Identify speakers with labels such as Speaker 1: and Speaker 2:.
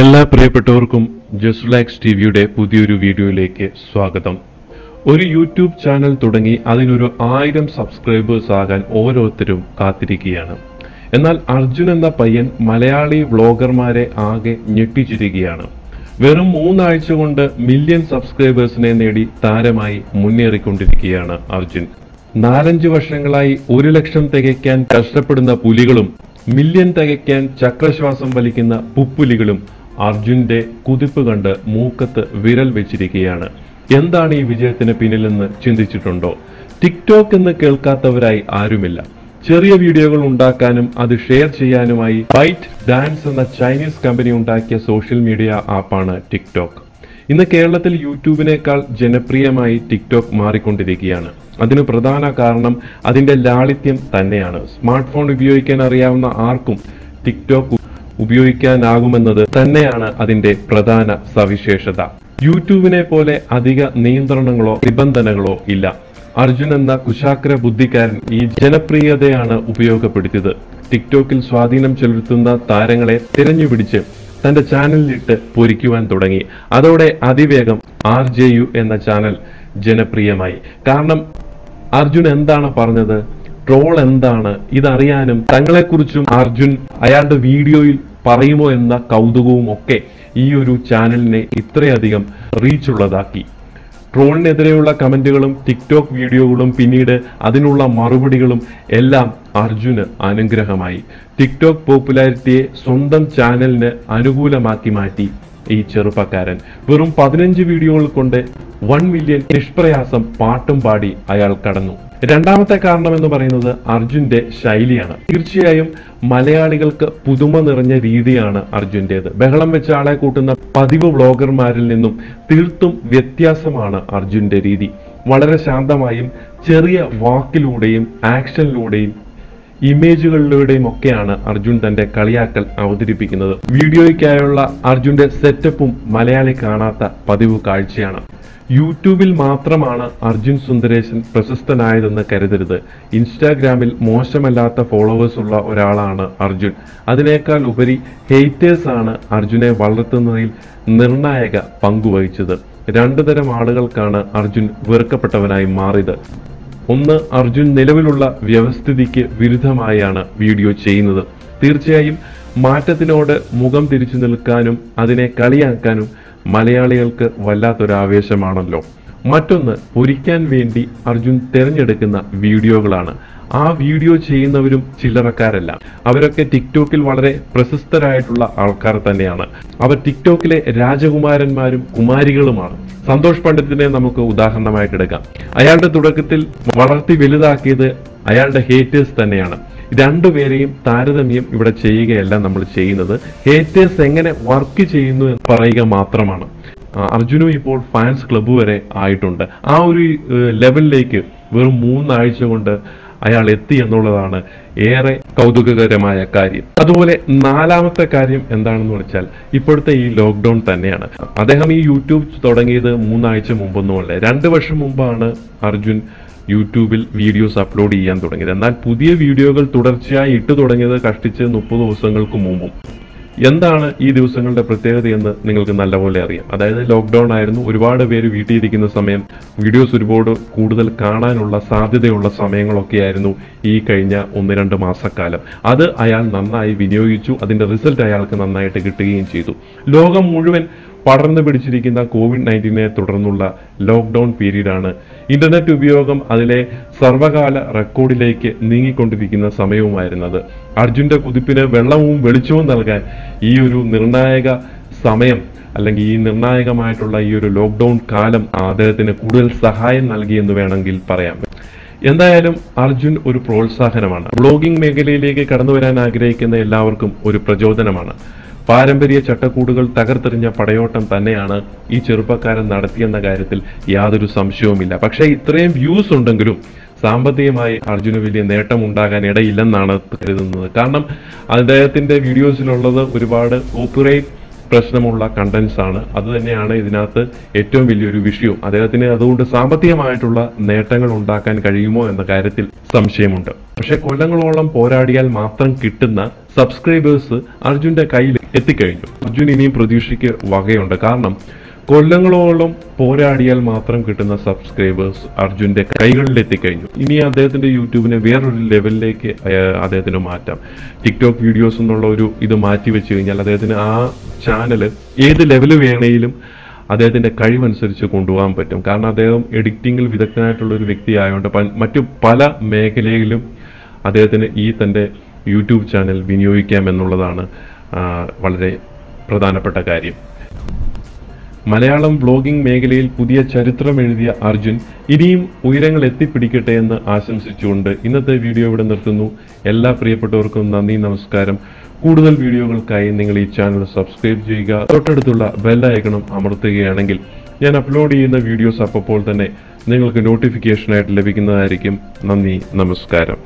Speaker 1: എല്ലാ പ്രിയപ്പെട്ടവർക്കും just likes ടിവിയുടെ പുതിയൊരു വീഡിയോയിലേക്ക് സ്വാഗതം. ഒരു യൂട്യൂബ് ചാനൽ തുടങ്ങി അതിനൊരു ആയിരം സബ്സ്ക്രൈബേഴ്സ് ആകാൻ ഓരോരുത്തരും കാത്തിരിക്കുകയാണ്. എന്നാൽ അർജുൻ എന്ന പയ്യൻ മലയാളി വ്ളോഗർമാരെ ആകെ ഞെട്ടിച്ചിരിക്കുകയാണ്. വെറും മൂന്നാഴ്ച കൊണ്ട് മില്യൺ സബ്സ്ക്രൈബേഴ്സിനെ നേടി താരമായി മുന്നേറിക്കൊണ്ടിരിക്കുകയാണ് അർജുൻ. നാലഞ്ച് വർഷങ്ങളായി ഒരു ലക്ഷം തികയ്ക്കാൻ കഷ്ടപ്പെടുന്ന പുലികളും മില്യൺ തികയ്ക്കാൻ ചക്രശ്വാസം വലിക്കുന്ന പുപ്പുലികളും അർജുന്റെ കുതിപ്പ് കണ്ട് മൂക്കത്ത് വിരൽ വെച്ചിരിക്കുകയാണ്. എന്താണ് ഈ വിജയത്തിന് പിന്നിലെന്ന് ചിന്തിച്ചിട്ടുണ്ടോ? ടിക്ടോക്ക് എന്ന് കേൾക്കാത്തവരായി ആരുമില്ല. ചെറിയ വീഡിയോകൾ ഉണ്ടാക്കാനും അത് ഷെയർ ചെയ്യാനുമായി ബൈറ്റ് ഡാൻസ് എന്ന ചൈനീസ് കമ്പനി ഉണ്ടാക്കിയ സോഷ്യൽ മീഡിയ ആപ്പാണ് ടിക്ടോക്ക്. ഇന്ന് കേരളത്തിൽ യൂട്യൂബിനേക്കാൾ ജനപ്രിയമായി ടിക്ടോക്ക് മാറിക്കൊണ്ടിരിക്കുകയാണ്. അതിന് പ്രധാന കാരണം അതിന്റെ ലാളിത്യം തന്നെയാണ്. സ്മാർട്ട് ഫോൺ ഉപയോഗിക്കാൻ അറിയാവുന്ന ആർക്കും ടിക്ടോക്ക് ഉപയോഗിക്കാനാകുമെന്നത് തന്നെയാണ് അതിന്റെ പ്രധാന സവിശേഷത. യൂട്യൂബിനെ പോലെ അധിക നിയന്ത്രണങ്ങളോ നിബന്ധനകളോ ഇല്ല. അർജുൻ എന്ന കുശാഗ്ര ബുദ്ധിക്കാരൻ ഈ ജനപ്രിയതയാണ് ഉപയോഗപ്പെടുത്തിയത്. ടിക്ടോക്കിൽ സ്വാധീനം ചെലുത്തുന്ന താരങ്ങളെ തിരഞ്ഞുപിടിച്ച് തന്റെ ചാനലിലിട്ട് പൊരിക്കുവാൻ തുടങ്ങി. അതോടെ അതിവേഗം ആർ എന്ന ചാനൽ ജനപ്രിയമായി. കാരണം അർജുൻ എന്താണ് പറഞ്ഞത്? ട്രോൾ എന്താണ്? ഇതറിയാനും തങ്ങളെക്കുറിച്ചും അർജുൻ അയാളുടെ വീഡിയോയിൽ പറയുമോ എന്ന കൗതുകവും ഒക്കെ ഈ ഒരു ചാനലിനെ ഇത്രയധികം റീച്ച് ഉള്ളതാക്കി. ട്രോളിനെതിരെയുള്ള കമന്റുകളും ടിക്ടോക്ക് വീഡിയോകളും പിന്നീട് അതിനുള്ള മറുപടികളും എല്ലാം അർജുന് അനുഗ്രഹമായി. ടിക്ടോക്ക് പോപ്പുലാരിറ്റിയെ സ്വന്തം ചാനലിന് അനുകൂലമാക്കി മാറ്റി ഈ ചെറുപ്പക്കാരൻ. വെറും പതിനഞ്ച് വീഡിയോകൾ കൊണ്ട് വൺ മില്യൺ നിഷ്പ്രയാസം പാട്ടും പാടി അയാൾ കടന്നു. രണ്ടാമത്തെ കാരണം എന്ന് പറയുന്നത് അർജുന്റെ ശൈലിയാണ്. തീർച്ചയായും മലയാളികൾക്ക് പുതുമ നിറഞ്ഞ രീതിയാണ് അർജുന്റേത് ബഹളം വെച്ച ആളെ കൂട്ടുന്ന പതിവ് വ്ളോഗർമാരിൽ നിന്നും തീർത്തും വ്യത്യാസമാണ് അർജുന്റെ രീതി. വളരെ ശാന്തമായും ചെറിയ വാക്കിലൂടെയും ആക്ഷനിലൂടെയും ഇമേജുകളിലൂടെയും ഒക്കെയാണ് അർജുൻ തന്റെ കളിയാക്കൽ അവതരിപ്പിക്കുന്നത്. വീഡിയോയ്ക്കായുള്ള അർജുന്റെ സെറ്റപ്പും മലയാളി കാണാത്ത പതിവ് കാഴ്ചയാണ്. യൂട്യൂബിൽ മാത്രമാണ് അർജുൻ സുന്ദരേശൻ പ്രശസ്തനായതെന്ന് കരുതരുത്. ഇൻസ്റ്റാഗ്രാമിൽ മോശമല്ലാത്ത ഫോളോവേഴ്സ് ഉള്ള ഒരാളാണ് അർജുൻ. അതിനേക്കാൾ ഉപരി ഹെയ്റ്റേഴ്സ് ആണ് അർജുനെ വളർത്തുന്നതിൽ നിർണായക പങ്കുവഹിച്ചത്. രണ്ടു തരം ആളുകൾക്കാണ് അർജുൻ വെറുക്കപ്പെട്ടവനായി മാറിയത്. ഒന്ന് അർജുൻ നിലവിലുള്ള വ്യവസ്ഥിതിക്ക് വിരുദ്ധമായാണ് വീഡിയോ ചെയ്യുന്നത്. തീർച്ചയായും മാറ്റത്തിനോട് മുഖം തിരിച്ചു നിൽക്കാനും അതിനെ കളിയാക്കാനും മലയാളികൾക്ക് വല്ലാത്തൊരു ആവേശമാണല്ലോ മറ്റൊന്ന് പൊരിക്കാൻ വേണ്ടി അർജുൻ തിരഞ്ഞെടുക്കുന്ന വീഡിയോകളാണ്. ആ വീഡിയോ ചെയ്യുന്നവരും ചില്ലറക്കാരല്ല. അവരൊക്കെ ടിക്ടോക്കിൽ വളരെ പ്രശസ്തരായിട്ടുള്ള ആൾക്കാർ തന്നെയാണ്. അവർ ടിക്ടോക്കിലെ രാജകുമാരന്മാരും കുമാരികളുമാണ്. സന്തോഷ് പണ്ഡിറ്റിനെ നമുക്ക് ഉദാഹരണമായിട്ട് എടുക്കാം. അയാളുടെ തുടക്കത്തിൽ വളർത്തി വലുതാക്കിയത് അയാളുടെ ഹേറ്റേഴ്സ് തന്നെയാണ്. രണ്ടുപേരെയും താരതമ്യം ഇവിടെ ചെയ്യുകയല്ല നമ്മൾ ചെയ്യുന്നത്. ഹേറ്റേഴ്സ് എങ്ങനെ വർക്ക് ചെയ്യുന്നു എന്ന് പറയുക മാത്രമാണ്. അർജുനും ഇപ്പോൾ ഫാൻസ് ക്ലബ് വരെ ആയിട്ടുണ്ട്. ആ ഒരു ലെവലിലേക്ക് വെറും മൂന്നാഴ്ച കൊണ്ട് അയാൾ എത്തി എന്നുള്ളതാണ് ഏറെ കൗതുകകരമായ കാര്യം. അതുപോലെ നാലാമത്തെ കാര്യം എന്താണെന്ന് വെച്ചാൽ ഇപ്പോഴത്തെ ഈ ലോക്ക്ഡൌൺ തന്നെയാണ്. അദ്ദേഹം ഈ യൂട്യൂബ് തുടങ്ങിയത് മൂന്നാഴ്ച മുമ്പൊന്നുമല്ല രണ്ട് വർഷം മുമ്പാണ് അർജുൻ യൂട്യൂബിൽ വീഡിയോസ് അപ്ലോഡ് ചെയ്യാൻ തുടങ്ങിയത്. എന്നാൽ പുതിയ വീഡിയോകൾ തുടർച്ചയായി ഇട്ടു തുടങ്ങിയത് കഷ്ടിച്ച് മുപ്പത് ദിവസങ്ങൾക്ക് മുമ്പും. എന്താണ് ഈ ദിവസങ്ങളുടെ പ്രത്യേകത എന്ന് നിങ്ങൾക്ക് നല്ലപോലെ അറിയാം. അതായത് ലോക്ക്ഡൌൺ ആയിരുന്നു. ഒരുപാട് പേര് വീട്ടിൽ ഇരിക്കുന്ന സമയം വീഡിയോസ് ഒരുപാട് കൂടുതൽ കാണാനുള്ള സാധ്യതയുള്ള സമയങ്ങളൊക്കെ ആയിരുന്നു ഈ കഴിഞ്ഞ ഒന്ന് രണ്ട് മാസക്കാലം. അത് അയാൾ നന്നായി വിനിയോഗിച്ചു. അതിന്റെ റിസൾട്ട് അയാൾക്ക് നന്നായിട്ട് കിട്ടുകയും ചെയ്തു. ലോകം മുഴുവൻ പടർന്നു പിടിച്ചിരിക്കുന്ന കോവിഡ് നയന്റീനെ തുടർന്നുള്ള ലോക്ക്ഡൌൺ പീരീഡാണ്. ഇന്റർനെറ്റ് ഉപയോഗം അതിലെ സർവകാല റെക്കോർഡിലേക്ക് നീങ്ങിക്കൊണ്ടിരിക്കുന്ന സമയവുമായിരുന്നത്. അർജുന്റെ കുതിപ്പിന് വെള്ളവും വെളിച്ചവും നൽകാൻ ഈ ഒരു നിർണായക സമയം അല്ലെങ്കിൽ ഈ നിർണായകമായിട്ടുള്ള ഈ ഒരു ലോക്ക്ഡൌൺ കാലം അദ്ദേഹത്തിന് കൂടുതൽ സഹായം നൽകി എന്ന് വേണമെങ്കിൽ പറയാം. എന്തായാലും അർജുൻ ഒരു പ്രോത്സാഹനമാണ്. ബ്ലോഗിംഗ് മേഖലയിലേക്ക് കടന്നു വരാൻ ആഗ്രഹിക്കുന്ന എല്ലാവർക്കും ഒരു പ്രചോദനമാണ്. പാരമ്പര്യ ചട്ടക്കൂടുകൾ തകർത്തെറിഞ്ഞ പടയോട്ടം തന്നെയാണ് ഈ ചെറുപ്പക്കാരൻ നടത്തിയെന്ന കാര്യത്തിൽ യാതൊരു സംശയവുമില്ല. പക്ഷേ ഇത്രയും വ്യൂസ് ഉണ്ടെങ്കിലും സാമ്പത്തികമായി അർജുന് വലിയ നേട്ടം ഉണ്ടാകാൻ ഇടയില്ലെന്നാണ് കരുതുന്നത്. കാരണം അദ്ദേഹത്തിന്റെ വീഡിയോസിലുള്ളത് ഒരുപാട് കോപ്പിറൈറ്റ് പ്രശ്നമുള്ള കണ്ടന്റ്സ് ആണ്. അത് തന്നെയാണ് ഇതിനകത്ത് ഏറ്റവും വലിയൊരു വിഷയവും. അദ്ദേഹത്തിന് അതുകൊണ്ട് സാമ്പത്തികമായിട്ടുള്ള നേട്ടങ്ങൾ ഉണ്ടാക്കാൻ കഴിയുമോ എന്ന കാര്യത്തിൽ സംശയമുണ്ട്. പക്ഷെ കൊല്ലങ്ങളോളം പോരാടിയാൽ മാത്രം കിട്ടുന്ന സബ്സ്ക്രൈബേഴ്സ് അർജുന്റെ കയ്യിൽ എത്തിക്കഴിഞ്ഞു. അർജുൻ ഇനിയും പ്രതീക്ഷയ്ക്ക് വകയുണ്ട്. കാരണം കൊല്ലങ്ങളോളം പോരാടിയാൽ മാത്രം കിട്ടുന്ന സബ്സ്ക്രൈബേഴ്സ് അർജുന്റെ കൈകളിൽ എത്തിക്കഴിഞ്ഞു ഇനി അദ്ദേഹത്തിന്റെ യൂട്യൂബിനെ വേറൊരു ലെവലിലേക്ക് അദ്ദേഹത്തിന് മാറ്റാം. ടിക്ടോക്ക് വീഡിയോസ് എന്നുള്ള ഒരു ഇത് മാറ്റി വെച്ച് കഴിഞ്ഞാൽ അദ്ദേഹത്തിന് ആ ചാനൽ ഏത് ലെവൽ വേണേലും അദ്ദേഹത്തിന്റെ കഴിവനുസരിച്ച് കൊണ്ടുപോകാൻ പറ്റും. കാരണം അദ്ദേഹം എഡിറ്റിംഗിൽ വിദഗ്ധനായിട്ടുള്ള ഒരു വ്യക്തി ആയതുകൊണ്ട് മറ്റു പല മേഖലയിലും അദ്ദേഹത്തിന് ഈ തന്റെ യൂട്യൂബ് ചാനൽ വിനിയോഗിക്കാം എന്നുള്ളതാണ് വളരെ പ്രധാനപ്പെട്ട കാര്യം. മലയാളം വ്ലോഗിംഗ് മേഖലയിൽ പുതിയ ചരിത്രം എഴുതിയ അർജുൻ ഇനിയും ഉയരങ്ങൾ എത്തിപ്പിടിക്കട്ടെ എന്ന് ആശംസിച്ചുകൊണ്ട് ഇന്നത്തെ വീഡിയോ ഇവിടെ നിർത്തുന്നു. എല്ലാ പ്രിയപ്പെട്ടവർക്കും നന്ദി നമസ്കാരം. കൂടുതൽ വീഡിയോകൾക്കായി നിങ്ങൾ ഈ ചാനൽ സബ്സ്ക്രൈബ് ചെയ്യുക. തൊട്ടടുത്തുള്ള ബെൽ ഐക്കണും അമർത്തുകയാണെങ്കിൽ ഞാൻ അപ്ലോഡ് ചെയ്യുന്ന വീഡിയോസ് അപ്പോൾ തന്നെ നിങ്ങൾക്ക് നോട്ടിഫിക്കേഷനായിട്ട് ലഭിക്കുന്നതായിരിക്കും. നന്ദി നമസ്കാരം.